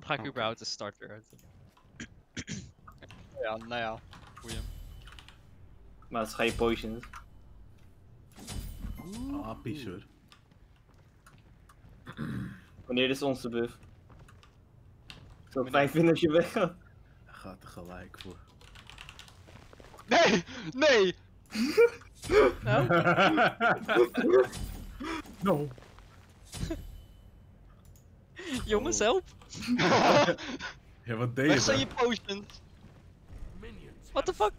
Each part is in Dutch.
Dan ga ik überhaupt de starter uit. Ja, nou ja. Goeie. Maar dat is geen potions. Ah, pisser. Wanneer is onze buff? Ik zou het fijn vinden als je weggaat. Hij gaat er gelijk voor. Nee! Nee! no. Jongens, help! Ja, wat deed Waar je zijn dan? je potions? What the fuck?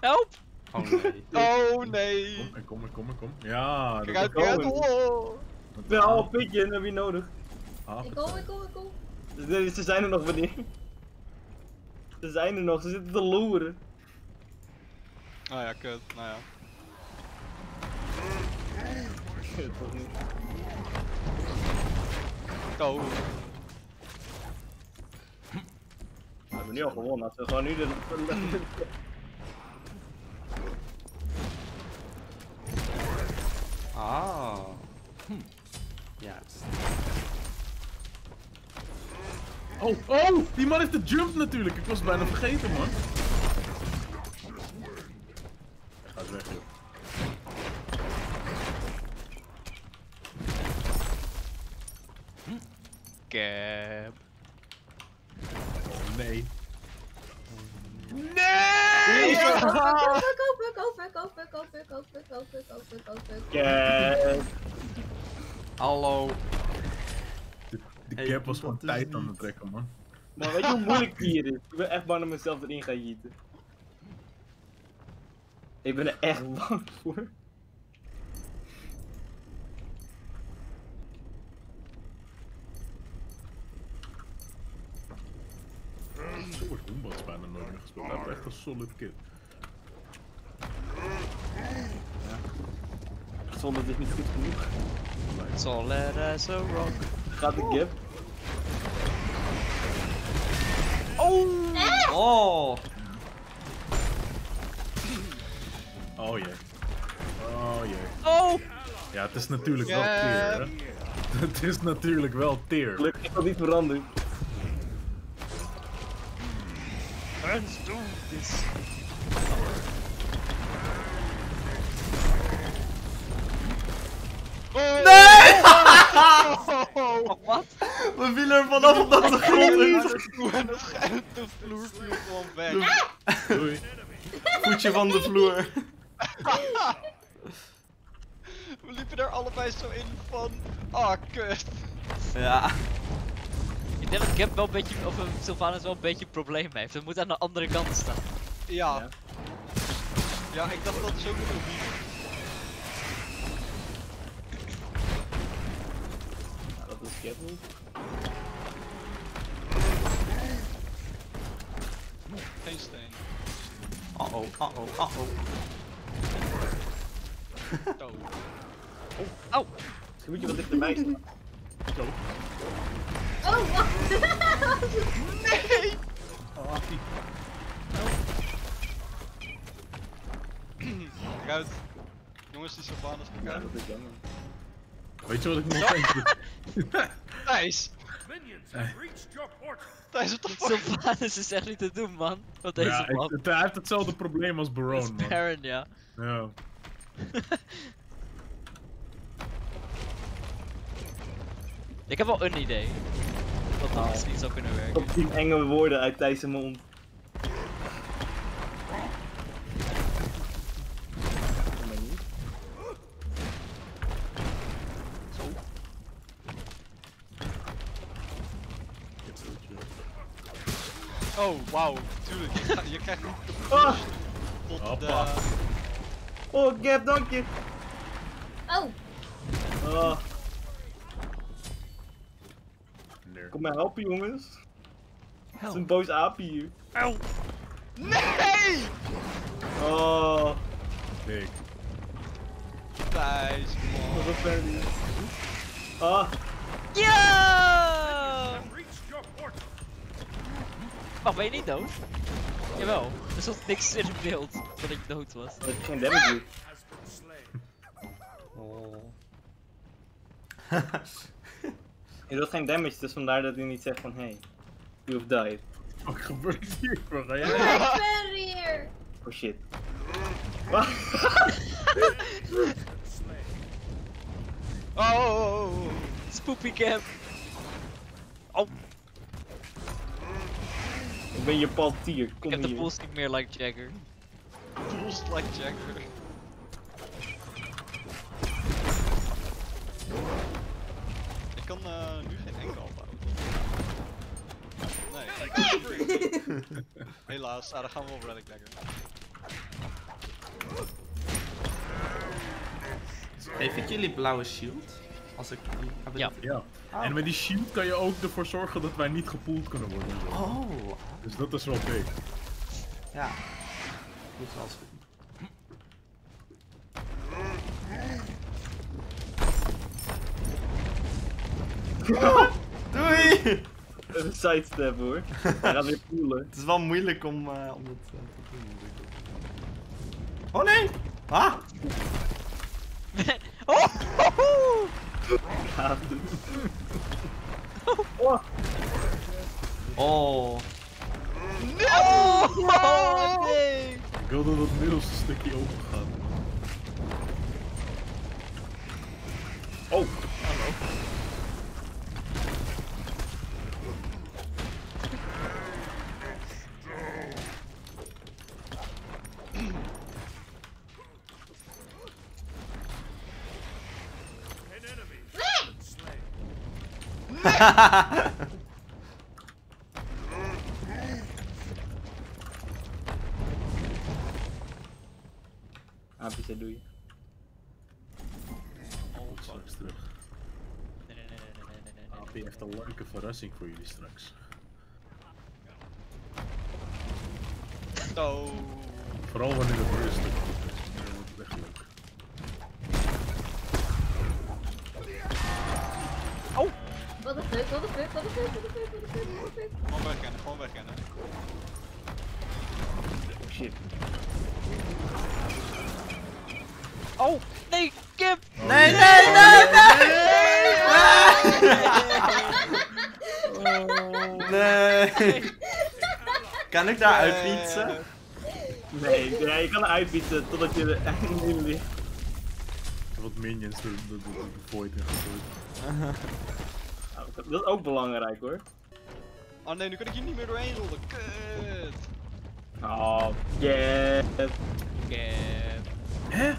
Help! Oh nee. Oh nee! Kom, kom, kom, kom. Ja, Kijk dat uit, kijk uit! Oh. Wel, dat heb je nodig. Ah, Ik kom, ik kom, ik kom. Ze zijn er nog wanneer. Ze zijn er nog, ze zitten te loeren. Oh ja, kut. Nou ja. Kut, toch niet. Oh. We hebben nu al gewonnen, als we gewoon nu de... Ah. Hm. Juist. Oh, oh! Die man heeft de jump natuurlijk. Ik was het bijna vergeten, man. Hij gaat weg, joh. Cap. Oh nee. Verkoop, verkoop, verkoop, verkoop, verkoop, verkoop, verkoop, verkoop, verkoop. Kijk. Hallo. De, de Hey, gap was gewoon wat is tijd aan het trekken, man. Maar weet je hoe moeilijk die hier is? Ik ben echt bang dat mezelf erin ga jieten. Ik ben er echt bang voor. Hoembots bijna nooit meer gespeeld. Hij heeft echt een solid kit. Zonder is niet goed genoeg. Solid as a rock. Gaat de gap? Oh! Oh jee. Oh jee. Oh! Ja, het is natuurlijk wel Ja. teer, hè. Het is natuurlijk wel teer. Gelukkig is dat niet veranderd. Let's do this. Nee! Oh, wat? We vielen er vanaf omdat de grond in. En de, vloer viel gewoon weg. Doei. Voetje van de vloer. We liepen er allebei zo in van. Ah, kut. Ja. Ik denk dat Cap wel een beetje, of eh, Sylvanus wel een beetje een probleem heeft. We moeten aan de andere kant staan. Ja. Ja. Ja, ik dacht dat is ook nog niet. Dat is gap niet. Geen steen. Uh oh, uh oh, uh oh. Oh. Au! Misschien moet je wat dichterbij staan. Zo. Oh, wacht. Oh, affie. Kijk uit. Jongens, die Sylvanus, kijk Ja, uit. dat is jammer. Weet je wat ik nog denk? Thijs! Thijs, what the fuck? Sylvanus is echt niet te doen, man. Wat deze ja, man. het- hij heeft hetzelfde probleem als Baron, man. Baron, ja. Ja. Ik heb wel een idee. Wat dan Oh. misschien zou kunnen werken. Op die enge woorden uit Thijs' mond. Oh, wauw. Tuurlijk, je, je krijgt niet de Ah! tot Hoppa. de... Oh, Gap, dank je! Oh, Oh, Nee. kom mij helpen, jongens. Het is een boos aapje hier. Nee! Oh, Dik. Thijs, man. wat een fan. Ah, Ja! Wacht, ben je niet dood? Jawel, er stond niks in het beeld dat ik dood was. dat is geen damage doet. Oh. Je doet geen damage, dus vandaar dat hij niet zegt van hey. You've died. Wat gebeurt hier? Waar ga Ik jij? ben hier! Oh shit. Wat? Oh, oh, oh, oh. Spoopy cam. Oh, Ik ben je paltier, kom ik heb de pulse niet meer like Jagger. Pulse like Jagger. Ik kan eh, nu geen enkel opbouwen. Nee. Helaas, ah, dan gaan we op Relic Dagger. Geef ik jullie blauwe shield? Als ik die heb. Ja. Ja. En met die shield kan je ook ervoor zorgen dat wij niet gepoeld kunnen worden. Oh. Dus dat is wel big. Ja. Goed wel eens goed. Doei! Even sidestep hoor. Hij gaat weer voelen. Het is wel moeilijk om, eh, om het eh, te doen. Oh nee! Ah! oh! Gaat doen. Oh, Oh. Oh, nee! Ik wil dat het middelste stukje open gaat. oh. Aapjes, dat doe je. Komt straks terug. Nee, nee, nee, nee, nee, nee, nee, nee. AP heeft een leuke verrassing voor jullie straks. Oh. Vooral wanneer het rustig wordt. Dan wordt het echt leuk. Wat een fuck, wat een fuck, wat een fuck, wat een fuck, wat een fuck, wat een fuck. Gewoon wegrennen, gewoon wegrennen. Oh shit. Oh, nee, Kip! Nee, nee, nee, nee! Nee! Kan ik daar uitfietsen? Nee, ja, je kan eruit bieden totdat je er echt in ligt. Wat minions de, de, void in gegooid. Dat is ook belangrijk hoor. Oh nee, nu kan ik hier niet meer doorheen rollen. Kut. Oh, yeah. Kip. Hè?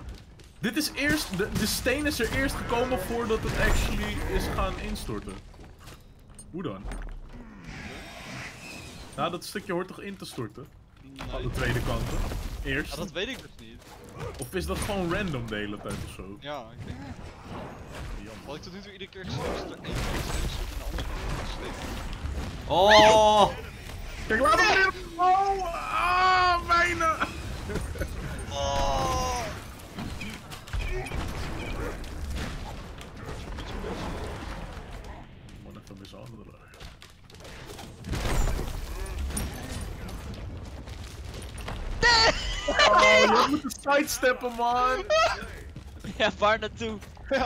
Dit is eerst, de, de steen is er eerst gekomen voordat het actually is gaan instorten. Hoe dan? Nou, dat stukje hoort toch in te storten? Aan de tweede kant? Eerst? Ja, dat weet ik dus niet. Of is dat gewoon random de hele tijd of zo? Ja, ik denk Jammer. Wat ik tot nu toe iedere keer gezien heb, is dat er één keer zit en de andere keer steeds. Oh! Kijk, laat hem weer! Oh! Ah, bijna! Oh! Man, even mishandelen. Oh, je moet de sidesteppen, man! Ja, waar naartoe?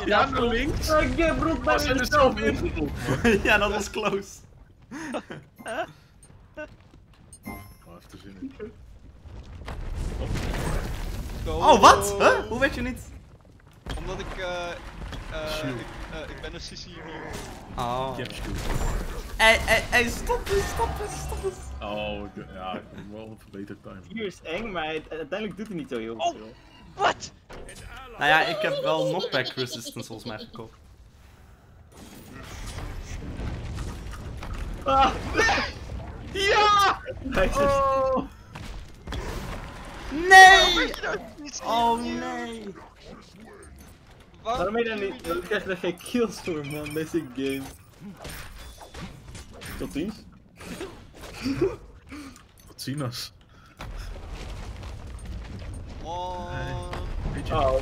Ja, naar links. Ik heb broek bij er zelf man? ja, dat was close. Oh, in. Oh, wat? Huh? Hoe weet je niet? Omdat ik, eh, eh, Shield. ik, eh, ik ben een Sissy hier. Oh. Shield. Hey, hey, hey, stop eens, stop eens, stop eens. Oh, ja, ik heb wel een verbeterd time. Hier is eng, maar uiteindelijk doet hij niet zo heel Oh. veel. Wat? Nou ja, ik heb wel knockback resistance volgens mij gekocht. Ah! Ja! Hij is Oh! Nee! Oh nee! Waarom ben je dan niet? Ik krijg er geen kills voor man, deze game. Tot ziens. Wat Sinas. Weet je? Oh.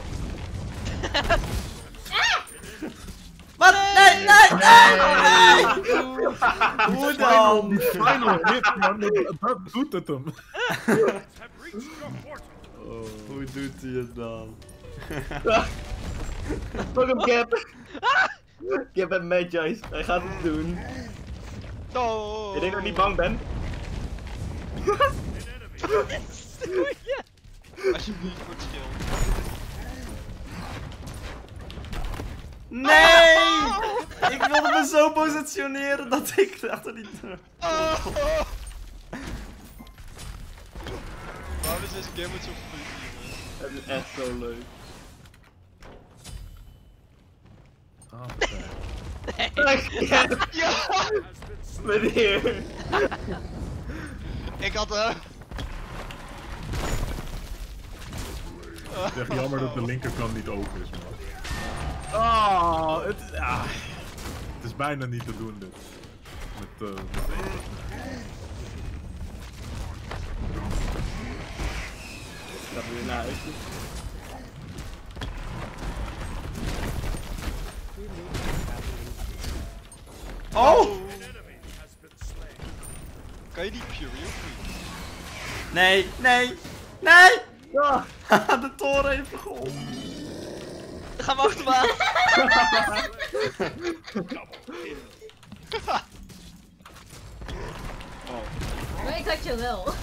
Wat? Nee, nee, nee! nee! Hoe dan? Final hit, man. Dat, doet het hem. Oh. Hoe doet hij het dan? Fuck hem, Cap. Cap en Magi's. Hij gaat het doen. No! Ik denk dat ik niet bang ben. Alsjeblieft voor het schild. Nee! Ik wilde me zo positioneren dat ik dacht er niet. Oh. Waarom is deze game zo jongens? Het is echt zo leuk. Ah, Ja, Ja! meneer. Ik had. Het is echt jammer dat de linkerkant niet open is, man. Oh, het, ah, het is bijna niet te doen, dit. Met, eh met één. Ik ga weer naar huis. Oh! Kan je die Fury of niet? Nee, nee, nee! Ja. De toren heeft geholpen. Ga maar achter me aan. Maar ik had je wel.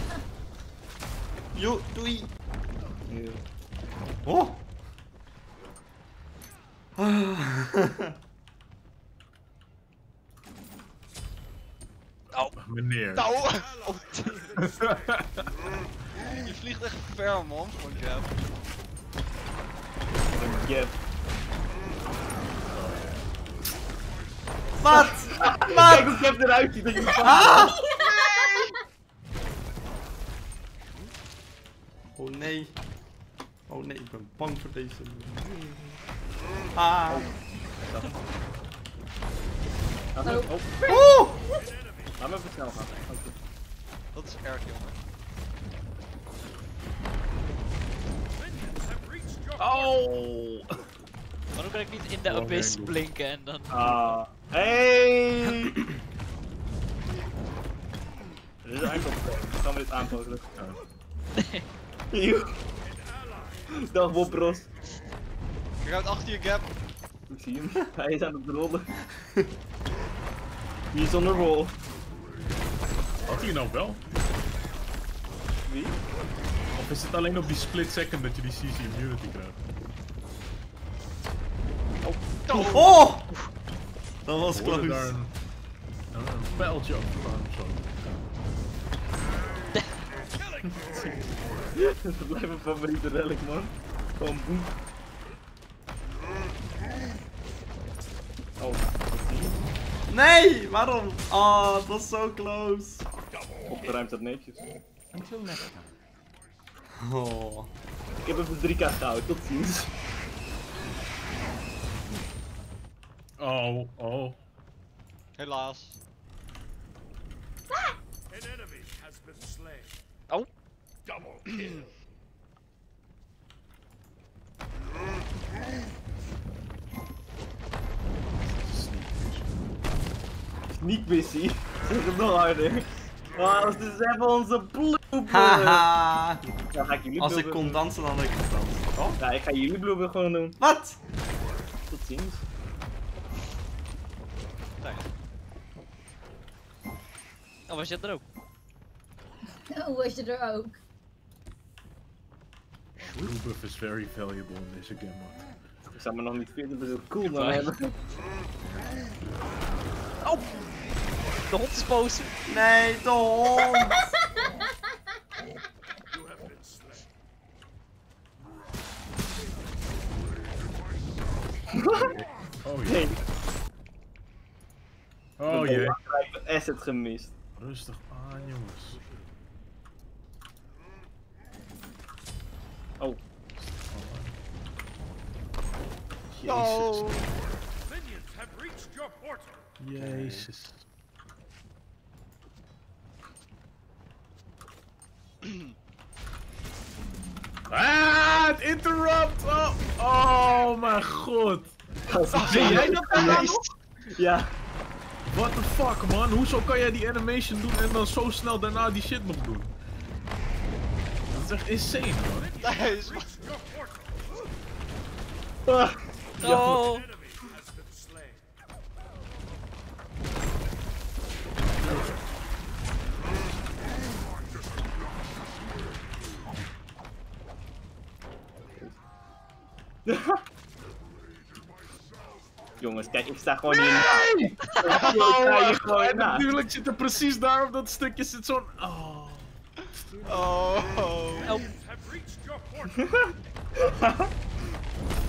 Jo, doei. Ja. Oh! Meneer. Nou! Oh, je vliegt echt ver, man, voor een gap. Ja. Wat? Kijk Wat? hoe Cap eruit ziet. dat je Ah! Oh nee. Oh nee, ik ben bang voor deze. Ah. me- Oh, Laat me even snel gaan. Dat is erg, jongen. Oh! Waarom kan ik niet in de abyss blinken en dan... Ah. Hey! Dit is eigenlijk wel Gaan we dit aanpakken? Eeuw. Dag Bob Ross. Kijk uit achter je gap. Ik zie hem. Hij is aan het rollen. Is on the roll? Hij nou wel? Wie? Of is het alleen op die split second dat je die CC immunity krijgt? Oh! Dat was We hoorden close. daar een, een, een pijltje over gaan of zo. Dat blijft mijn favoriete relic man. Gewoon boem. Oh? Nee! Waarom? Ah, het was zo close. Opgeruimd dat netjes. Oh. Ik heb even 3k gehouden, tot ziens. Oh, oh. Helaas. Oh. Sneak missie. Zeg het nog harder. Ah, dat is dus even onze blooper. Haha. Ja, ga ik jullie Als ik kon dansen, dan had ik gedanst. Oh? Ja, ik ga jullie blooper gewoon doen. Wat? Tot ziens. Oh, was je er ook? Hoe was je er ook? Buff is very valuable in deze game, man. Ik zou me nog niet 40% cool dan Goodbye. hebben. Oh! De hond is boos. Nee, de hond! Oh jee. Oh ik jee. heb een asset gemist. Rustig aan, jongens. Oh. No! Jezus. Ah, het interrupt! Oh, oh mijn god! Ben jij dat? Ja, What the fuck, man? Hoezo kan jij die animation doen en dan zo snel daarna die shit nog doen? Dat is echt insane, man. Nee, is Ah, Oh! Jongens, kijk, ik sta gewoon hier na. Ik gewoon En na. natuurlijk zit er precies daar op dat stukje zit zo'n... Oh. Oh.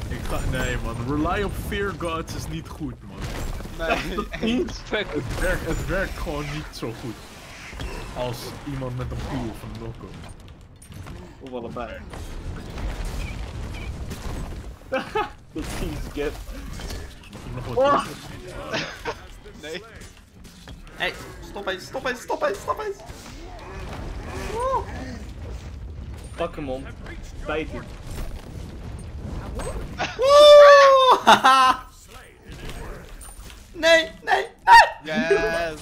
Ik ga... Nee man, rely op fear gods is niet goed man. Nee. Fuck. Het werkt, het werkt gewoon niet zo goed. Als iemand met een pool van Nokko. Of allebei. Dat is get. Nog wat Oh. Nee. Hé, stop eens, stop eens, stop eens, stop eens. Pak hem om. Bijt hem. Woe! Haha. Nee, nee, nee! Yes.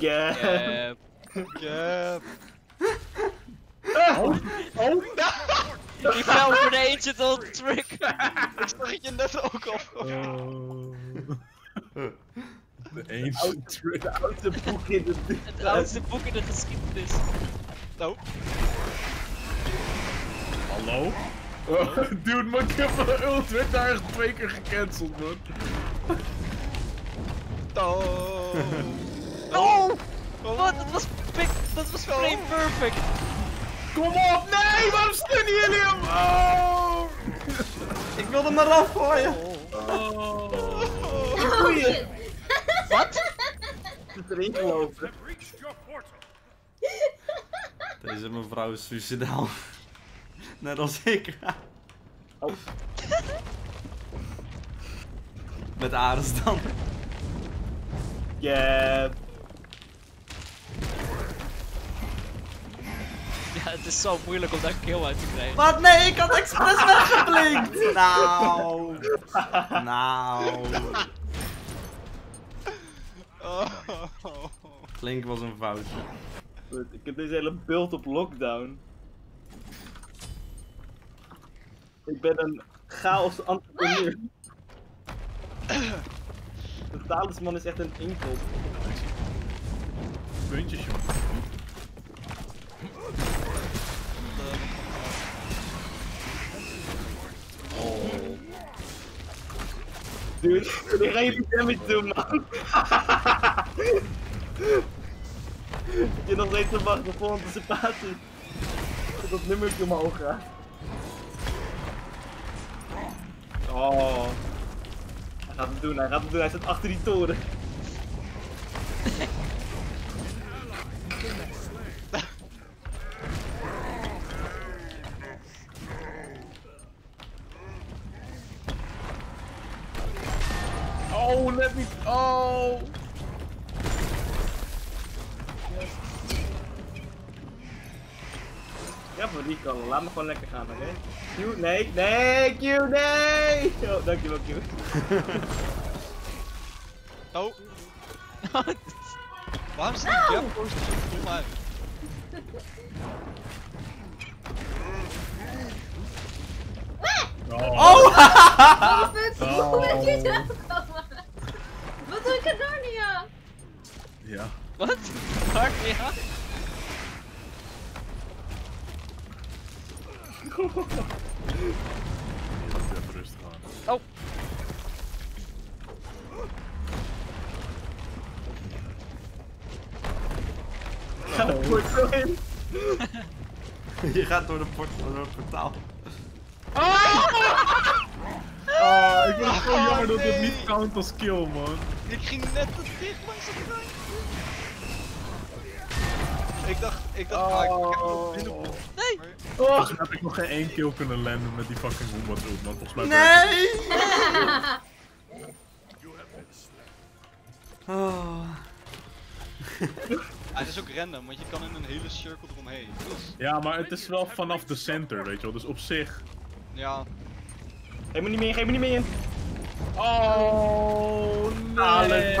Yeah. Eh, Yep. Oh. Die fell voor de ancient old trick. Ik zag het je net ook al. Oh. De ancient oudste boek in de Het oudste boek in de geschiedenis. Oh. Hallo? Dude, man, ik heb mijn ult werd daar echt twee keer gecanceld, man. Oh. Oh! Wat? Dat was pick, dat was frame perfect. Kom op! Nee, waarom stunnen jullie hem? Oh! Ik wilde hem eraf gooien. oh. Oh shit. Wat? zit erin gelopen. Deze mevrouw is suicidaal. Net als ik. Oh. Met Ares dan. Yeah. Het is zo moeilijk om daar kill uit te krijgen. Wat? Nee, ik had expres weggeblinkt. Nou. Nou. Oh. Klink was een foutje. Ik heb deze hele bult op lockdown. Ik ben een chaos entrepreneur. De talisman is echt een inkel. Puntjes, joh. Dude, die ga die damage doen, man. Zit je nog steeds te wachten voor anticipatie? Dat dat nummertje omhoog gaat. Oh. Hij gaat het doen, hij gaat het doen, hij zit achter die toren. Me gewoon lekker gaan, oké? Q, nee, nee, Q, nee! Oh, dankjewel, Q. Oh. Waarom ziet die jump poster zo dom uit? Oh! Oh! Oh hoe je gekomen? Wat doe ik nou aan? Ja. Wat? Hard, ja? Even rustig aan. Oh. Ga voor zo in. Je gaat door de port door het portaal. Ah, ik vind het zo Oh, jammer dat het nee. niet count als kill, man. Ik ging net te dicht langs het trein. Ik dacht, ik dacht, ah, ik heb nog binnen. Nee! Oh, Volgens mij heb ik nog geen één kill kunnen landen met die fucking Woombat ult, man. Volgens mij Nee! Oh. Ah, het is ook random, want je kan in een hele cirkel eromheen. Dus. Ja, maar het is wel vanaf de center, weet je wel. Dus op zich... ja. geef me niet meer, geef me niet meer in. Oh, nee!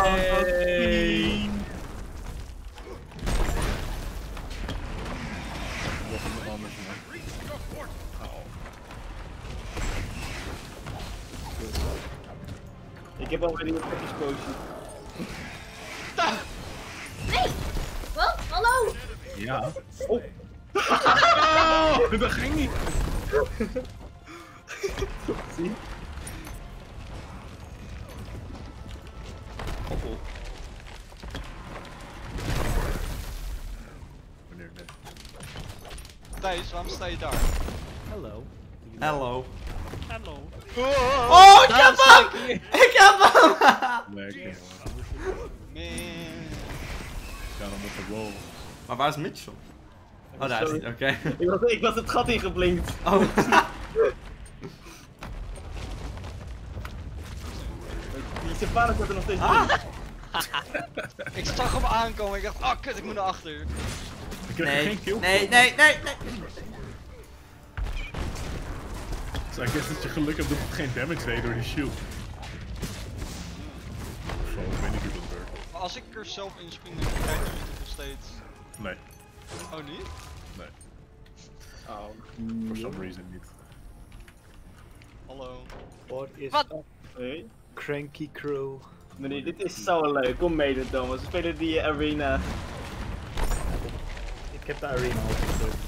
heb alweer een fetish potion. Nee! Wat? Hallo? Ja. Oh. oh! Dat ging niet. Zie? Oh, oh. Thijs, waarom sta je daar? Hallo. Hallo. Oh, ik heb hem! Ik heb hem! Lekker man. Man. Ik ga dan op de wall. Maar waar is Mitchell? Oh, daar is hij. Oké. Ik was, ik was het gat ingeblinkt. Oh. Die Sylvanas zit er nog steeds Ah. Ik zag hem aankomen, ik dacht, ah kut, ik moet naar achter. Ik heb Nee, geen kill. nee, nee, nee, nee. Dus ik guess dat je geluk hebt dat het geen damage deed door die shield. Zo, ik weet niet hoe dat werkt. Maar als ik er zelf in spring, dan krijg je het nog steeds. Nee, Oh niet? nee. Oh. For some reason niet. Hallo. What is Wat? Hey. Cranky Crew? Meneer, dit is zo leuk. Kom mee Thomas. We spelen die arena. Ik heb de arena al.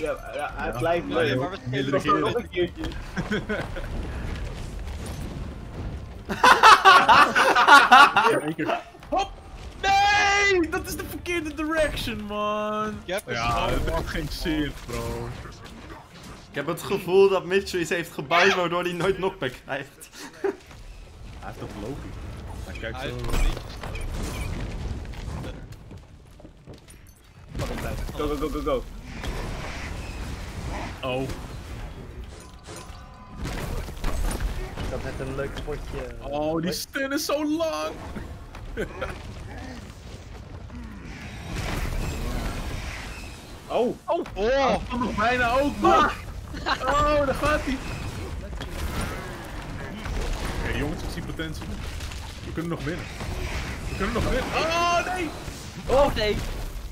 Ja, ja, het Ja. blijft Nee, leuk. maar we spelen Nog een keertje. Hop! Nee! Dat is de verkeerde direction, man! Ja, dat heeft geen zin, bro. Ik heb het gevoel dat Mitchell iets heeft gebouwd waardoor hij nooit knockback krijgt. Hij heeft toch Loki. Hij kijkt zo. Go, go, go, go, go. Oh, Ik had net een leuk spotje. oh, die stun is zo lang! Oh. Oh! Oh, kan nog bijna ook, man! Oh, daar gaat hij! Oké, jongens, ik zie potentie. We kunnen nog winnen. We kunnen nog winnen. Oh, nee! Oh nee.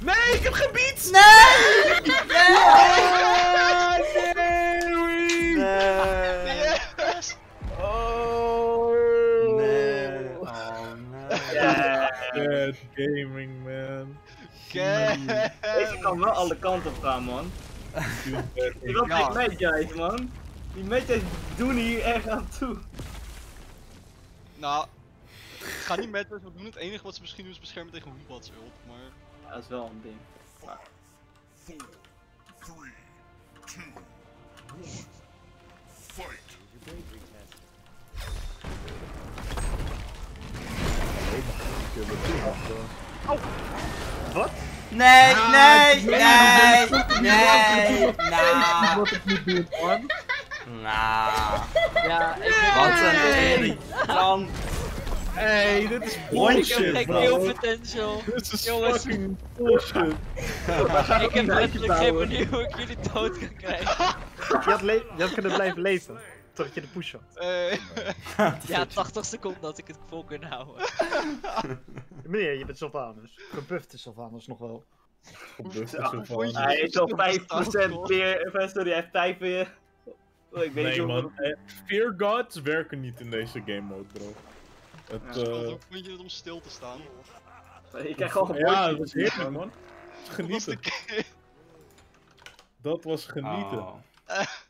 Nee, ik heb beats! Nee! Nee! Nee! Yes! Oh! Nee! Oh nee! Yeah. Bad gaming, man. Deze kan wel alle kanten op gaan, man. Ik Ja. geen match man. Die matches doen hier echt aan toe. Nou, ik ga niet met wat doen. Het enige wat ze misschien doen is beschermen tegen Weebats ult, maar... Dat is wel een ding. Wat? Nee, nee, nee, nee, nou, Wat ik niet doe, man. nou, Ja, ik ben wat een irritant Hey, dit is Ik heb bullshit, geen kill potential. Dit is Jongens. fucking bullshit. Ik heb letterlijk geen manier hoe ik jullie dood kan krijgen. Je had, le- je had kunnen blijven leven. Totdat je de push had. Eh, Ja, 80 seconden had ik het vol kunnen houden. Meneer, je bent Sylvanus. Gebufte Sylvanus nog wel. Vond je- van. Hij heeft al 5% weer. eh, Sorry, hij heeft 5 weer. Oh, ik weet Nee, niet man. Eh, Fear gods werken niet in deze game mode, bro. Het, Ja, eh, vind je het om stil te staan? Ik krijg gewoon ja, geboortjes. dat was heerlijk, man. Dat was Genieten. Dat was genieten. Oh.